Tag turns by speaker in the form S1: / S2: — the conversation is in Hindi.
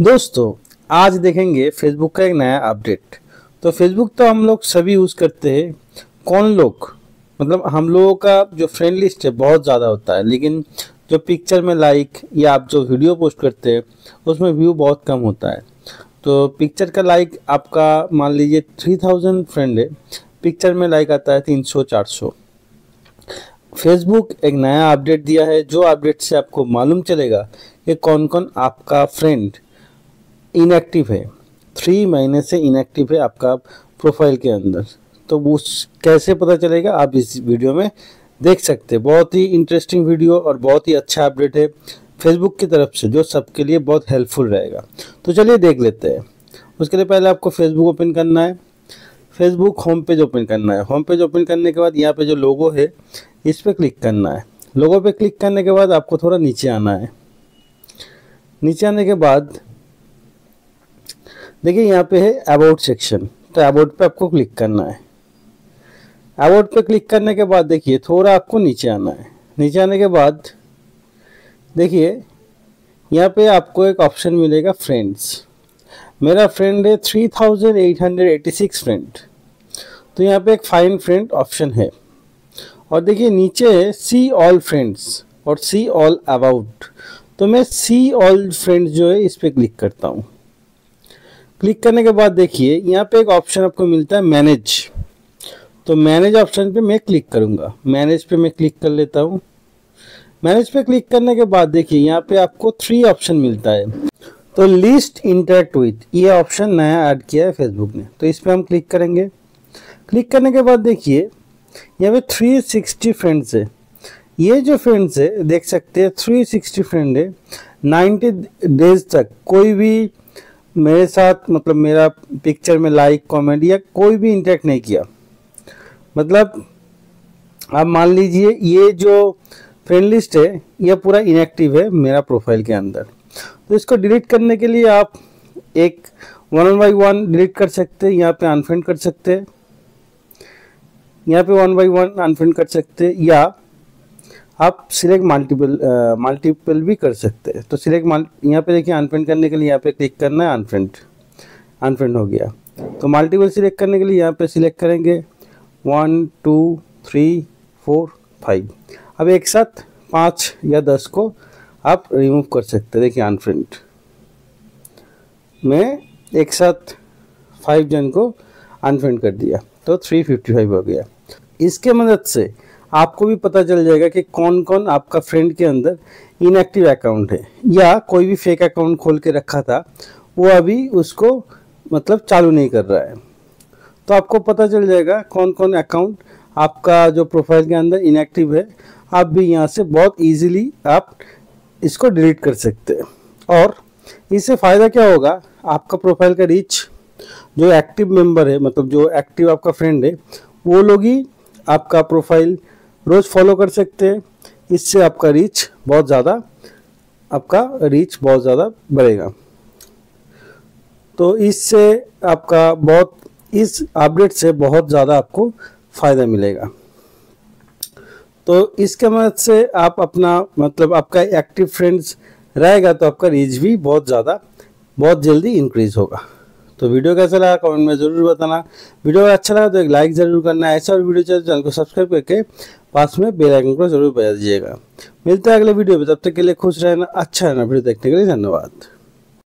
S1: दोस्तों, आज देखेंगे फेसबुक का एक नया अपडेट तो फेसबुक तो हम लोग सभी यूज़ करते हैं। कौन लोग? मतलब हम लोगों का जो फ्रेंड लिस्ट है, बहुत ज़्यादा होता है। लेकिन जो पिक्चर में लाइक या आप जो वीडियो पोस्ट करते हैं, उसमें व्यू बहुत कम होता है। तो पिक्चर का लाइक आपका मान लीजिए थ्री थाउज़ेंड फ्रेंड है। पिक्चर में लाइक आता है तीन सौ, चार सौ। फेसबुक एक नया अपडेट दिया है। जो अपडेट से आपको मालूम चलेगा कि कौन कौन आपका फ्रेंड इनएक्टिव है। थ्री महीने से इनएक्टिव है आपका प्रोफ़ाइल के अंदर। तो उस कैसे पता चलेगा? आप इस वीडियो में देख सकते हैं। बहुत ही इंटरेस्टिंग वीडियो और बहुत ही अच्छा अपडेट है फेसबुक की तरफ़ से, जो सबके लिए बहुत हेल्पफुल रहेगा। तो चलिए देख लेते हैं। उसके लिए पहले आपको फेसबुक ओपन करना है। फेसबुक होम पेज ओपन करना है। होम पेज ओपन करने के बाद यहाँ पे जो लोगो है, इस पर क्लिक करना है। लोगो पे क्लिक करने के बाद आपको थोड़ा नीचे आना है। नीचे आने के बाद देखिए, यहाँ पे है अबाउट सेक्शन तो अबाउट पे आपको क्लिक करना है। अबाउट पे क्लिक करने के बाद देखिए, थोड़ा आपको नीचे आना है। नीचे आने के बाद देखिए, यहाँ पे आपको एक ऑप्शन मिलेगा फ्रेंड्स मेरा फ्रेंड है three thousand eight hundred eighty six friend तो यहाँ पे एक फाइन फ्रेंड ऑप्शन है। और देखिए, नीचे है सी ऑल फ्रेंड्स और सी ऑल अबाउट तो मैं सी ऑल फ्रेंड्स जो है, इस पर क्लिक करता हूँ। क्लिक करने के बाद देखिए, यहाँ पे एक ऑप्शन आपको मिलता है मैनेज तो मैनेज ऑप्शन पे मैं क्लिक करूँगा। मैनेज पे मैं क्लिक कर लेता हूँ। मैनेज पे क्लिक करने के बाद देखिए, यहाँ पे आपको थ्री ऑप्शन मिलता है। तो लिस्ट इंटरेक्ट विथ ये ऑप्शन नया ऐड किया है फेसबुक ने। तो इस पर हम क्लिक करेंगे। क्लिक करने के बाद देखिए, यहाँ पे थ्री सिक्सटी फ्रेंड्स है। ये जो फ्रेंड्स है, देख सकते हैं थ्री सिक्सटी फ्रेंड है। नाइन्टी डेज़ तक कोई भी मेरे साथ मतलब मेरा पिक्चर में लाइक कमेंट या कोई भी इंटरेक्ट नहीं किया। मतलब आप मान लीजिए, ये जो फ्रेंड लिस्ट है यह पूरा इनएक्टिव है मेरा प्रोफ़ाइल के अंदर। तो इसको डिलीट करने के लिए आप एक वन बाई वन डिलीट कर सकते हैं, यहाँ पे अनफ्रेंड कर सकते हैं। यहाँ पे वन बाई वन अनफ्रेंड कर सकते हैं, या आप सिलेक्ट मल्टीपल मल्टीपल भी कर सकते हैं। तो सिलेक्ट यहाँ पे देखिए अनफ्रेंड करने के लिए यहाँ पे क्लिक करना है अनफ्रेंड अनफ्रेंड हो गया। तो मल्टीपल सिलेक्ट करने के लिए यहाँ पे सिलेक्ट करेंगे। One two three four five अब एक साथ पाँच या दस को आप रिमूव कर सकते हैं। देखिए अनफ्रेंड में एक साथ फाइव जन को अनफ्रेंड कर दिया। तो थ्री फिफ्टी फाइव हो गया। इसके मदद से आपको भी पता चल जाएगा कि कौन कौन आपका फ्रेंड के अंदर इनएक्टिव अकाउंट है। या कोई भी फेक अकाउंट खोल के रखा था, वो अभी उसको मतलब चालू नहीं कर रहा है। तो आपको पता चल जाएगा कौन कौन अकाउंट आपका जो प्रोफ़ाइल के अंदर इनएक्टिव है, आप भी यहाँ से बहुत इजीली आप इसको डिलीट कर सकते हैं। और इससे फ़ायदा क्या होगा? आपका प्रोफ़ाइल का रीच जो एक्टिव मेंबर है मतलब जो एक्टिव आपका फ्रेंड है, वो लोग ही आपका प्रोफ़ाइल रोज़ फॉलो कर सकते हैं। इससे आपका रीच बहुत ज़्यादा, आपका रीच बहुत ज़्यादा बढ़ेगा। तो इससे आपका बहुत, इस अपडेट से बहुत ज़्यादा आपको फ़ायदा मिलेगा। तो इसके मदद से आप अपना मतलब आपका एक्टिव फ्रेंड्स रहेगा तो आपका रीच भी बहुत ज़्यादा, बहुत जल्दी इंक्रीज होगा। तो वीडियो कैसा लगा कमेंट में ज़रूर बताना। वीडियो अच्छा लगा तो एक लाइक ज़रूर करना। ऐसा और वीडियो चाहिए चैनल को सब्सक्राइब करके पास में बेल आइकन को ज़रूर बजा दीजिएगा। मिलते हैं अगले वीडियो में। तब तक के लिए खुश रहना अच्छा रहना। वीडियो देखने के लिए धन्यवाद।